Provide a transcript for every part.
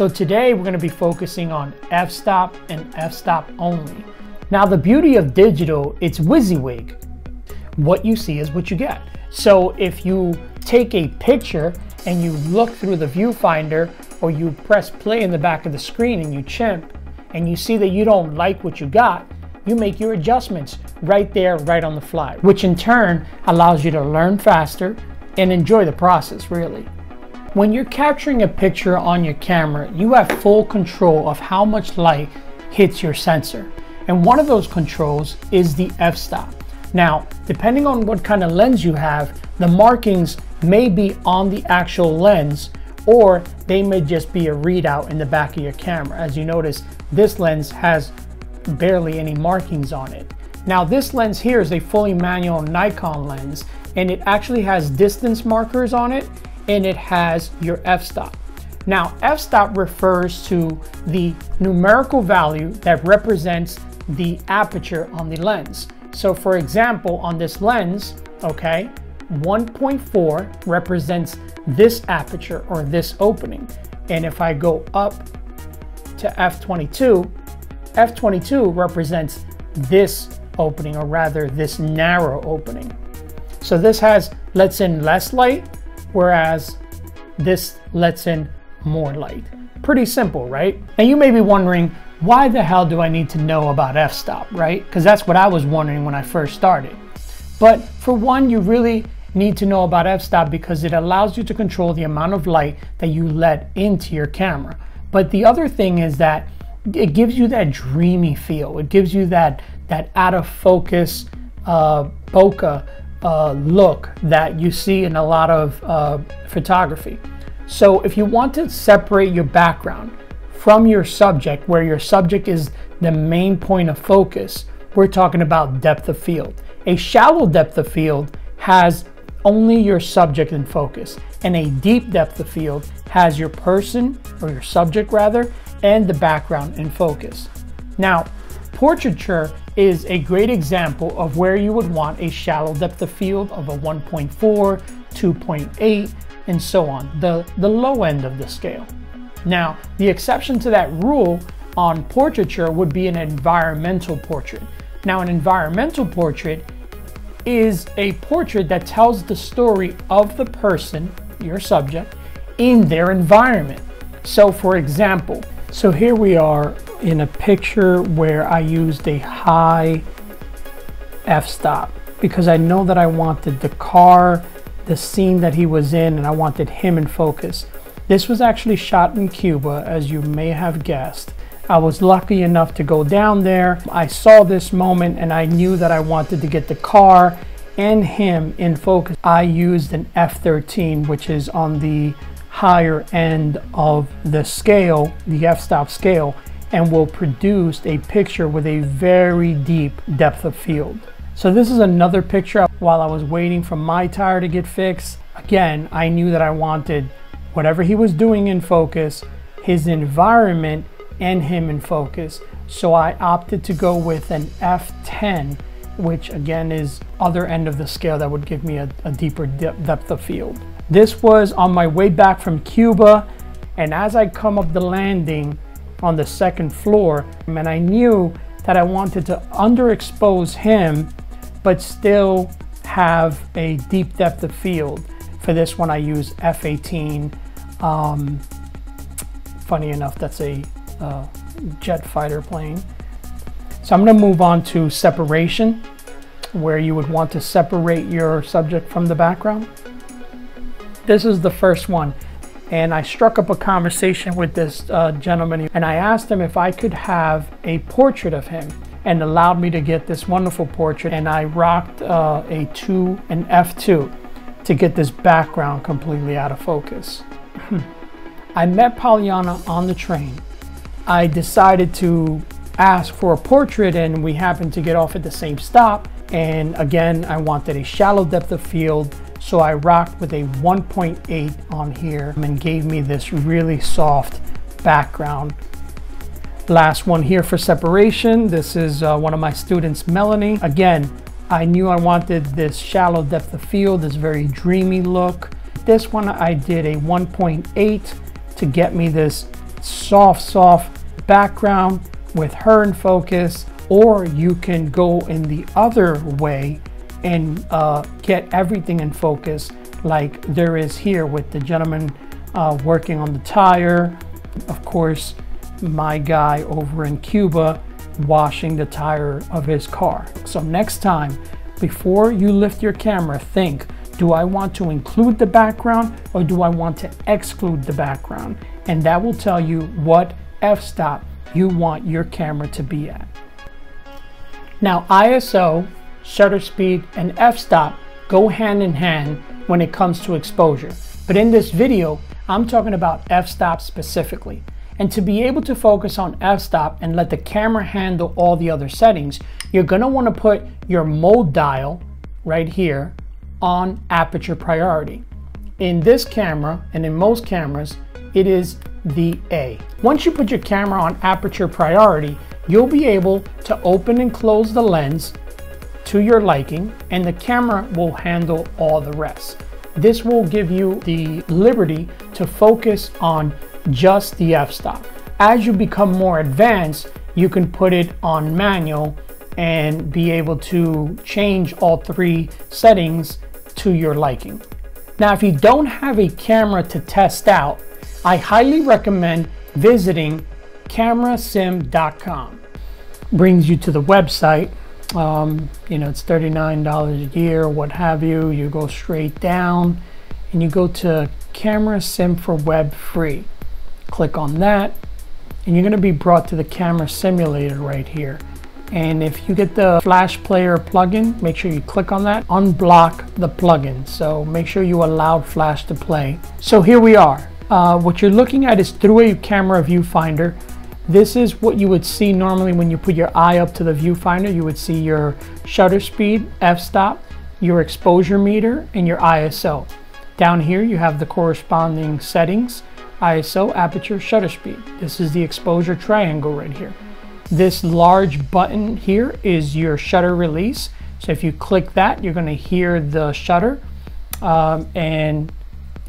So today we're going to be focusing on f-stop and f-stop only. Now the beauty of digital, it's WYSIWYG. What you see is what you get. So if you take a picture and you look through the viewfinder or you press play in the back of the screen and you chimp and you see that you don't like what you got, you make your adjustments right there, right on the fly, which in turn allows you to learn faster and enjoy the process really. When you're capturing a picture on your camera, you have full control of how much light hits your sensor. And one of those controls is the f-stop. Now, depending on what kind of lens you have, the markings may be on the actual lens or they may just be a readout in the back of your camera. As you notice, this lens has barely any markings on it. Now this lens here is a fully manual Nikon lens and it actually has distance markers on it and it has your f-stop. Now f-stop refers to the numerical value that represents the aperture on the lens. So for example, on this lens, okay, 1.4 represents this aperture or this opening. And if I go up to f22, f22 represents this opening or rather this narrow opening. So this has lets in less light, whereas this lets in more light. Pretty simple, right? And you may be wondering, why the hell do I need to know about f-stop, right? Because that's what I was wondering when I first started. But for one, you really need to know about f-stop because it allows you to control the amount of light that you let into your camera. But the other thing is that it gives you that dreamy feel. It gives you that that out of focus uh, bokeh uh, look that you see in a lot of uh, photography. So if you want to separate your background from your subject, where your subject is the main point of focus, we're talking about depth of field. A shallow depth of field has only your subject in focus, and a deep depth of field has your person, or your subject rather, and the background in focus. Now, portraiture is a great example of where you would want a shallow depth of field of a 1.4, 2.8, and so on, the, the low end of the scale. Now, the exception to that rule on portraiture would be an environmental portrait. Now, an environmental portrait is a portrait that tells the story of the person, your subject, in their environment. So, for example, so here we are in a picture where I used a high f-stop because I know that I wanted the car, the scene that he was in, and I wanted him in focus. This was actually shot in Cuba, as you may have guessed. I was lucky enough to go down there. I saw this moment and I knew that I wanted to get the car and him in focus. I used an f13, which is on the higher end of the scale, the f-stop scale, and will produce a picture with a very deep depth of field. So this is another picture while I was waiting for my tire to get fixed. Again, I knew that I wanted whatever he was doing in focus, his environment, and him in focus. So I opted to go with an F10, which again is other end of the scale that would give me a, a deeper depth of field. This was on my way back from Cuba, and as I come up the landing on the second floor, and I knew that I wanted to underexpose him, but still have a deep depth of field. For this one, I use F-18. Um, funny enough, that's a uh, jet fighter plane. So I'm gonna move on to separation, where you would want to separate your subject from the background. This is the first one. And I struck up a conversation with this uh, gentleman and I asked him if I could have a portrait of him and allowed me to get this wonderful portrait. And I rocked uh, a 2 and F2 to get this background completely out of focus. I met Pollyanna on the train. I decided to ask for a portrait and we happened to get off at the same stop. And again, I wanted a shallow depth of field so I rocked with a 1.8 on here and gave me this really soft background. Last one here for separation. This is uh, one of my students, Melanie. Again, I knew I wanted this shallow depth of field, this very dreamy look. This one I did a 1.8 to get me this soft, soft background with her in focus, or you can go in the other way and uh, get everything in focus like there is here with the gentleman uh, working on the tire. Of course, my guy over in Cuba washing the tire of his car. So next time, before you lift your camera, think, do I want to include the background or do I want to exclude the background? And that will tell you what f-stop you want your camera to be at. Now ISO, shutter speed, and f-stop go hand in hand when it comes to exposure. But in this video, I'm talking about f-stop specifically. And to be able to focus on f-stop and let the camera handle all the other settings, you're gonna wanna put your mode dial right here on aperture priority. In this camera, and in most cameras, it is the A. Once you put your camera on aperture priority, you'll be able to open and close the lens to your liking and the camera will handle all the rest. This will give you the liberty to focus on just the f-stop. As you become more advanced, you can put it on manual and be able to change all three settings to your liking. Now, if you don't have a camera to test out, I highly recommend visiting camerasim.com. Brings you to the website. Um, you know, it's $39 a year, what have you. You go straight down and you go to Camera Sim for Web Free. Click on that, and you're going to be brought to the camera simulator right here. And if you get the Flash Player plugin, make sure you click on that, unblock the plugin. So make sure you allow Flash to play. So here we are. Uh, what you're looking at is through a camera viewfinder. This is what you would see normally when you put your eye up to the viewfinder. You would see your shutter speed, f-stop, your exposure meter, and your ISO. Down here you have the corresponding settings, ISO, aperture, shutter speed. This is the exposure triangle right here. This large button here is your shutter release. So if you click that, you're gonna hear the shutter um, and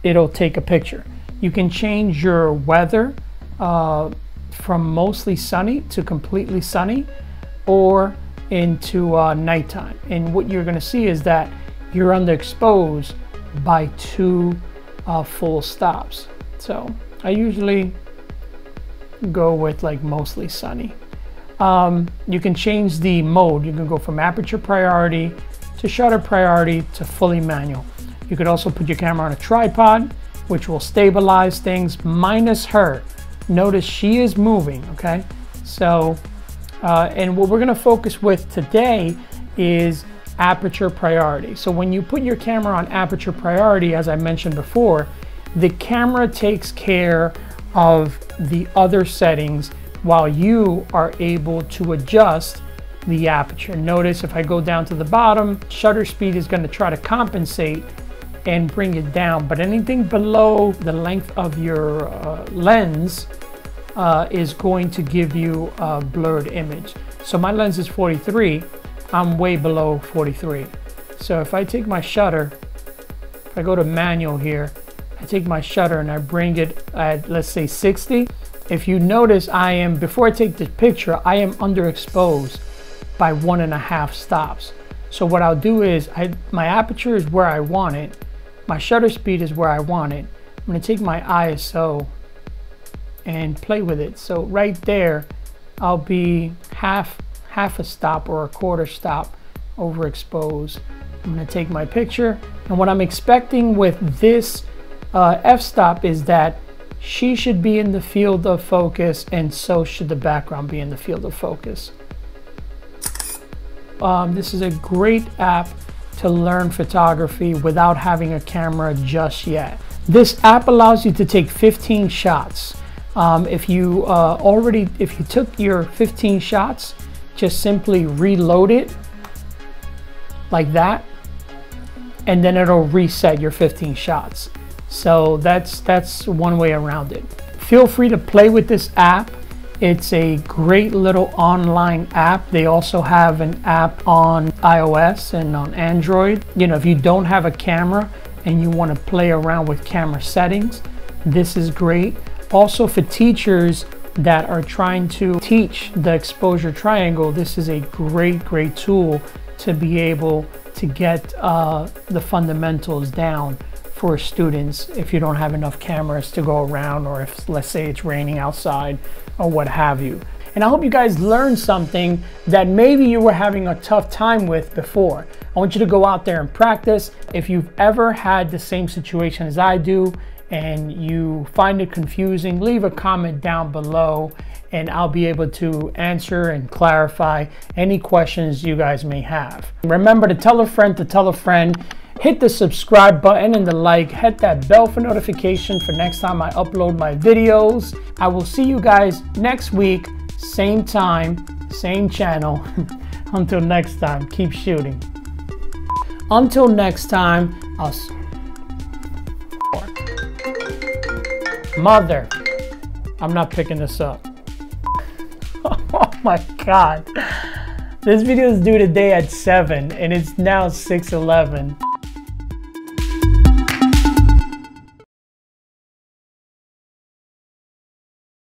it'll take a picture. You can change your weather uh, from mostly sunny to completely sunny or into uh, nighttime. And what you're gonna see is that you're underexposed by two uh, full stops. So I usually go with like mostly sunny. Um, you can change the mode. You can go from aperture priority to shutter priority to fully manual. You could also put your camera on a tripod, which will stabilize things minus her. Notice she is moving, okay? So, uh, and what we're gonna focus with today is aperture priority. So when you put your camera on aperture priority, as I mentioned before, the camera takes care of the other settings while you are able to adjust the aperture. Notice if I go down to the bottom, shutter speed is going to try to compensate and bring it down, but anything below the length of your uh, lens uh, is going to give you a blurred image. So my lens is 43, I'm way below 43. So if I take my shutter, if I go to manual here, I take my shutter and I bring it at, let's say 60. If you notice, I am, before I take the picture, I am underexposed by one and a half stops. So what I'll do is, I, my aperture is where I want it. My shutter speed is where I want it. I'm gonna take my ISO and play with it. So right there, I'll be half half a stop or a quarter stop overexposed. I'm gonna take my picture and what I'm expecting with this uh, f-stop is that she should be in the field of focus and so should the background be in the field of focus. Um, this is a great app to learn photography without having a camera just yet. This app allows you to take 15 shots. Um, if you uh, already, if you took your 15 shots just simply reload it like that and then it'll reset your 15 shots. So that's that's one way around it. Feel free to play with this app. It's a great little online app. They also have an app on iOS and on Android. You know, if you don't have a camera and you want to play around with camera settings, this is great. Also for teachers that are trying to teach the exposure triangle, this is a great, great tool to be able to get uh, the fundamentals down for students if you don't have enough cameras to go around or if let's say it's raining outside or what have you. And I hope you guys learned something that maybe you were having a tough time with before. I want you to go out there and practice. If you've ever had the same situation as I do and you find it confusing, leave a comment down below and I'll be able to answer and clarify any questions you guys may have. Remember to tell a friend to tell a friend, hit the subscribe button and the like, hit that bell for notification for next time I upload my videos. I will see you guys next week, same time, same channel. Until next time, keep shooting. Until next time, I'll Mother. I'm not picking this up. oh my god. This video is due today at 7 and it's now 6.11.